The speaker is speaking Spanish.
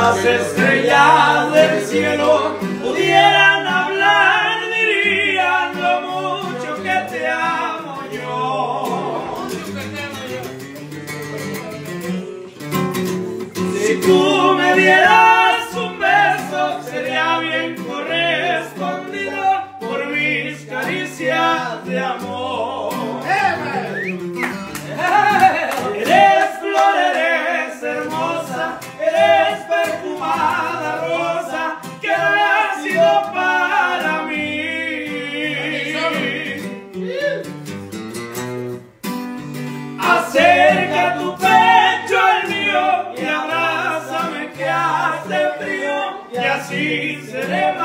las estrellas del cielo pudieran hablar, dirían lo mucho que te amo yo. Si tú me dieras un beso, sería bien correspondido por mis caricias de amor. tu pecho el mío y abrázame que hace frío y así seremos.